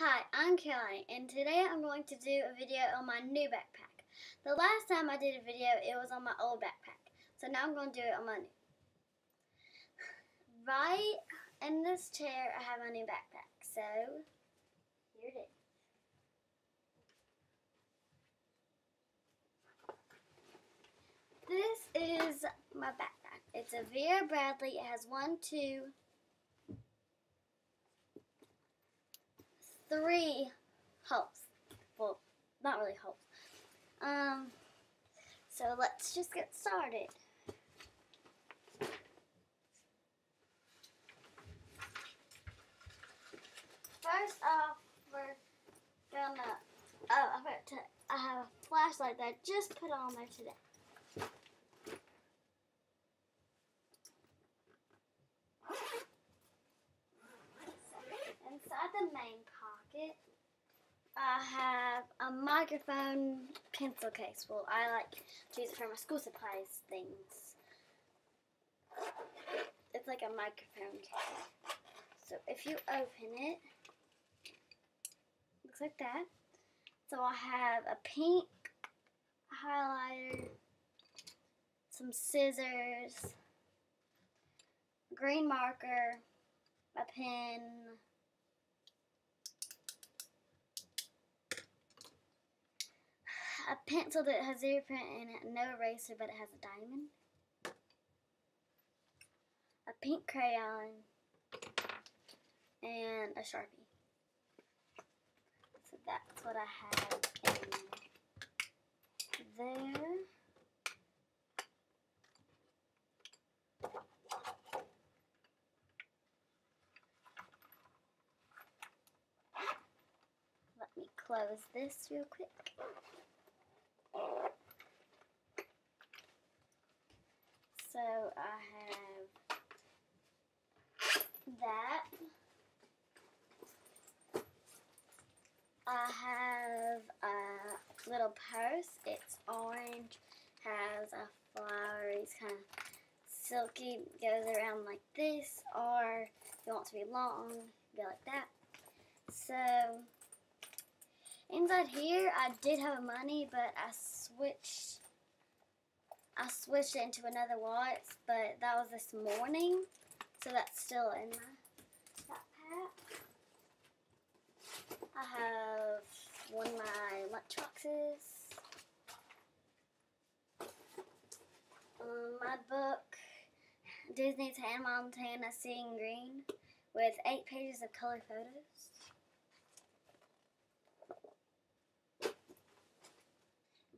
Hi, I'm Kelly, and today I'm going to do a video on my new backpack. The last time I did a video, it was on my old backpack. So now I'm going to do it on my new. Right in this chair, I have my new backpack. So, here it is. This is my backpack. It's a Vera Bradley. It has one, two, three holes. Well, not really helps. Um, so let's just get started. First off, we're gonna. Oh, I to. I have a flashlight that I just put on there today. Inside the main pocket, I have a microphone pencil case. Well, I like to use it for my school supplies things. It's like a microphone case. So if you open it, looks like that. So I have a pink highlighter, some scissors, green marker, a pen, a pencil that has zero print in it, no eraser, but it has a diamond. A pink crayon and a sharpie. So that's what I have in there. Let me close this real quick. So I have that. I have a little purse. It's orange, has a flowery, it's kind of silky, goes around like this, or if you want to be long, go like that. So, inside here, I did have money, but I switched I switched it into another wallet, but that was this morning, so that's still in my backpack. I have one of my lunch boxes, um, my book, Disney's Hannah Montana Seeing Green, with eight pages of color photos.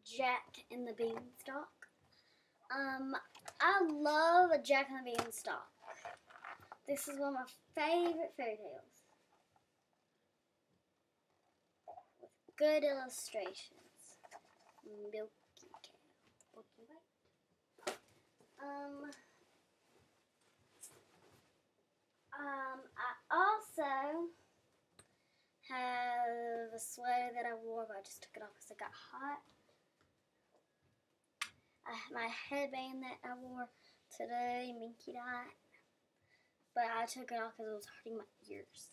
Jack and the Beanstalk. Um, I love Jack and the Beanstalk. This is one of my favorite fairy tales. With good illustrations. Milky cow. Um, um, I also have a sweater that I wore, but I just took it off because it got hot my headband that I wore today, Minky Dot. But I took it off because it was hurting my ears.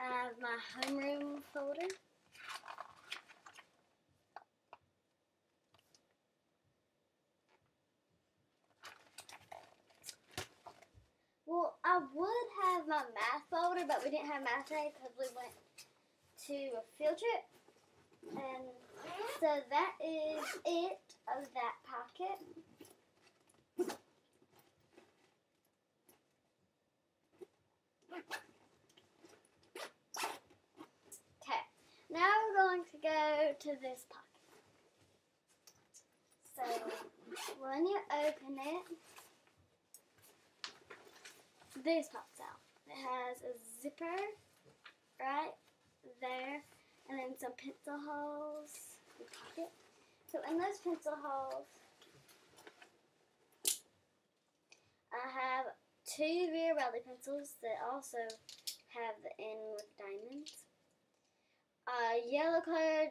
I have my homeroom folder. Well, I would have my math folder, but we didn't have math today because we went to a field trip. And so that is it of that pocket. Okay, now we're going to go to this pocket. So when you open it, this pops out. It has a zipper, right? there, and then some pencil holes pocket. So in those pencil holes, I have two Vera Bradley pencils that also have the end with diamonds. A yellow colored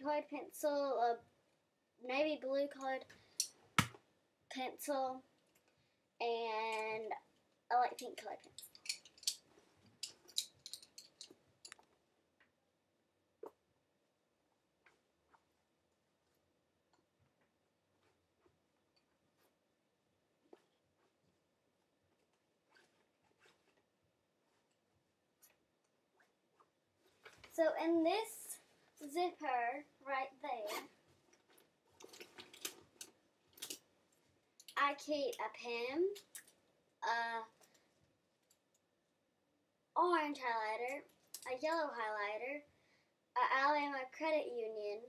colored pencil, a navy blue colored pencil, and I like pink colored pens. So in this zipper right there, I keep a pen, a orange highlighter, a yellow highlighter, a Alabama Credit Union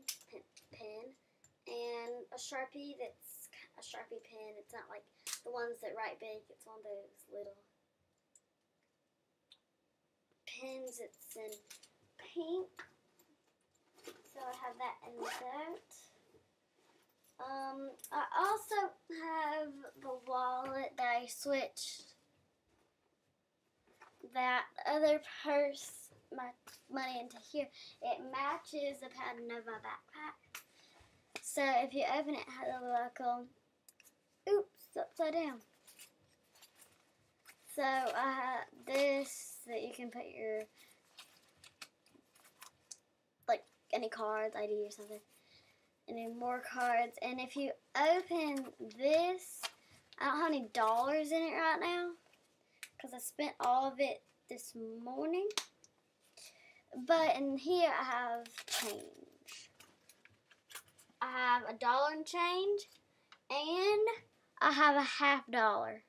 pen, and a Sharpie that's a Sharpie pen. It's not like the ones that write big. It's one of those little pens. It's in pink. So I have that in that. Um, I also have the wallet that I switched that other purse, my money into here. It matches the pattern of my backpack. So if you open it, it has a little, oops, upside down. So I have this that you can put your any cards, ID or something. Any more cards. And if you open this, I don't have any dollars in it right now. Because I spent all of it this morning. But in here I have change. I have a dollar and change. And I have a half dollar.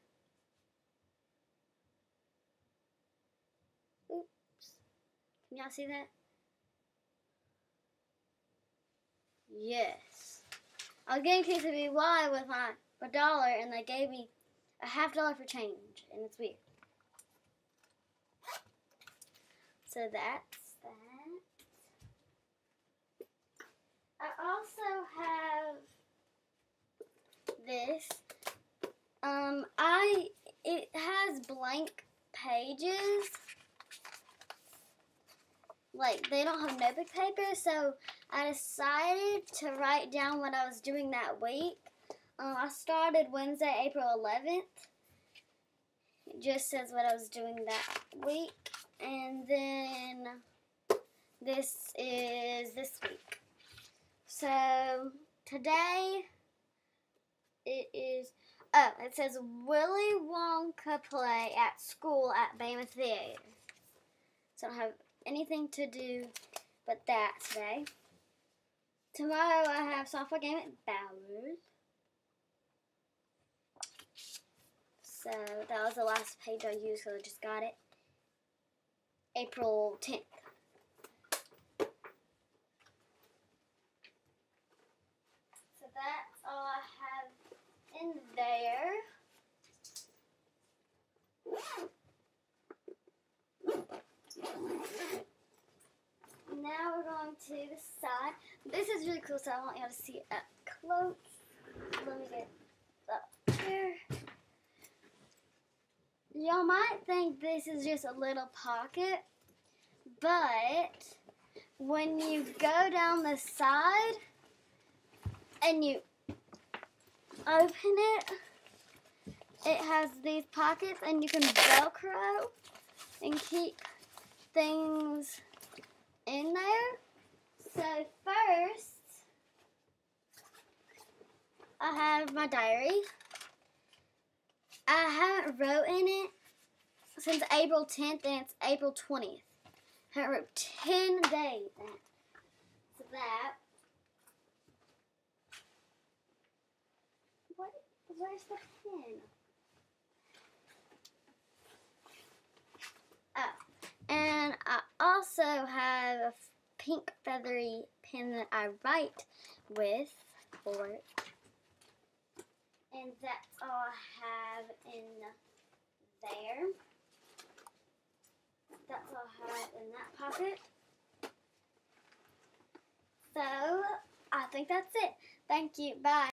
Oops. Can y'all see that? Yes. I was getting TCBY with my a dollar and they gave me a half dollar for change and it's weird. So that's that. I also have this. Um, I it has blank pages. Like they don't have notebook paper, so I decided to write down what I was doing that week. Um, I started Wednesday, April 11th. It just says what I was doing that week. And then this is this week. So today it is, oh, it says Willy Wonka play at school at Bama Theater. So I don't have anything to do but that today. Tomorrow I have softball game at Bowers. So that was the last page I used because I just got it. April 10th. So that's all I have in there. Now we're going to the side. This is really cool, so I want y'all to see it up close. Let me get up here. Y'all might think this is just a little pocket, but when you go down the side and you open it, it has these pockets and you can velcro and keep things in there. So first, I have my diary. I haven't wrote in it since April 10th and it's April 20th. I wrote 10 days. So that. What? Where's the pen? Oh. And I also have a pink feathery pen that I write with for. And that's all I have in there. That's all I have in that pocket. So, I think that's it. Thank you. Bye.